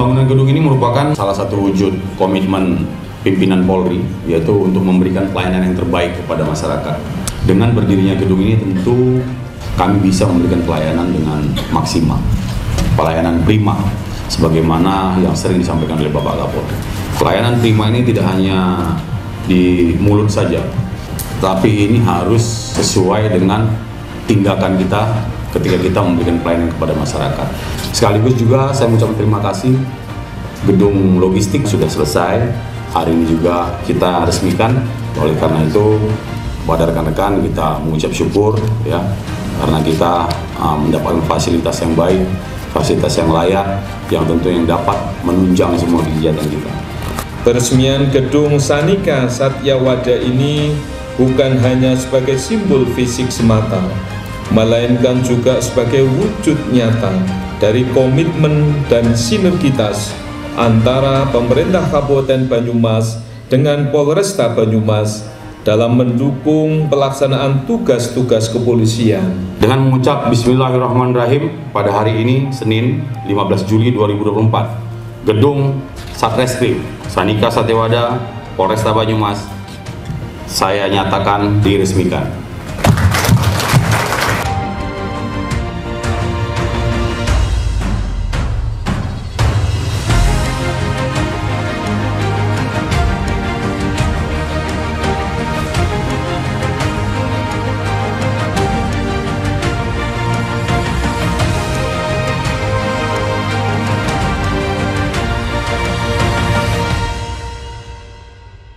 Pembangunan gedung ini merupakan salah satu wujud komitmen pimpinan Polri, yaitu untuk memberikan pelayanan yang terbaik kepada masyarakat. Dengan berdirinya gedung ini tentu kami bisa memberikan pelayanan dengan maksimal, pelayanan prima, sebagaimana yang sering disampaikan oleh Bapak Kapolri. Pelayanan prima ini tidak hanya di mulut saja, tapi ini harus sesuai dengan tindakan kita ketika kita memberikan pelayanan kepada masyarakat. Sekaligus juga saya mengucapkan terima kasih gedung logistik sudah selesai. Hari ini juga kita resmikan. Oleh karena itu, pada rekan-rekan kita mengucap syukur ya karena kita uh, mendapatkan fasilitas yang baik, fasilitas yang layak, yang tentu yang dapat menunjang semua kegiatan kita. Peresmian gedung Sanika Satyawada ini bukan hanya sebagai simbol fisik semata, melainkan juga sebagai wujud nyata dari komitmen dan sinergitas antara pemerintah Kabupaten Banyumas dengan Polresta Banyumas dalam mendukung pelaksanaan tugas-tugas kepolisian. Dengan mengucap Bismillahirrahmanirrahim pada hari ini Senin 15 Juli 2024, Gedung Satreskrim Sanika Satyawada Polresta Banyumas saya nyatakan diresmikan.